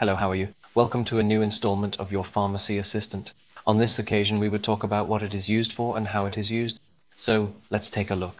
Hello, how are you? Welcome to a new installment of your Pharmacy Assistant. On this occasion, we would talk about what it is used for and how it is used. So, let's take a look.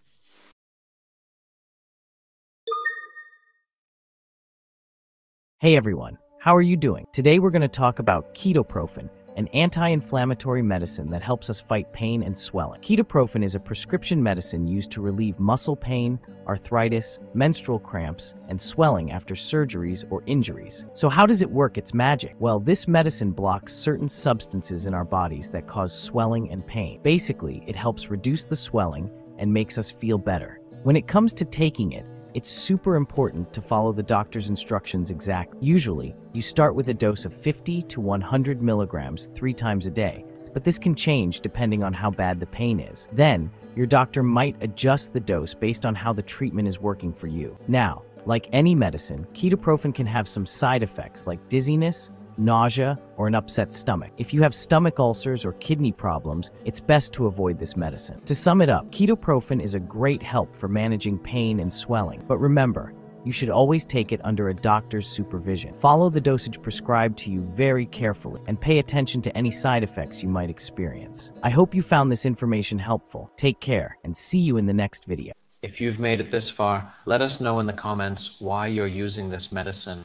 Hey everyone, how are you doing? Today we're going to talk about ketoprofen, an anti-inflammatory medicine that helps us fight pain and swelling. Ketoprofen is a prescription medicine used to relieve muscle pain, arthritis, menstrual cramps, and swelling after surgeries or injuries. So how does it work its magic? Well, this medicine blocks certain substances in our bodies that cause swelling and pain. Basically, it helps reduce the swelling and makes us feel better. When it comes to taking it, it's super important to follow the doctor's instructions exactly. Usually, you start with a dose of 50 to 100 milligrams three times a day, but this can change depending on how bad the pain is. Then, your doctor might adjust the dose based on how the treatment is working for you. Now, like any medicine, ketoprofen can have some side effects like dizziness, nausea, or an upset stomach. If you have stomach ulcers or kidney problems, it's best to avoid this medicine. To sum it up, ketoprofen is a great help for managing pain and swelling. But remember, you should always take it under a doctor's supervision. Follow the dosage prescribed to you very carefully and pay attention to any side effects you might experience. I hope you found this information helpful. Take care and see you in the next video. If you've made it this far, let us know in the comments why you're using this medicine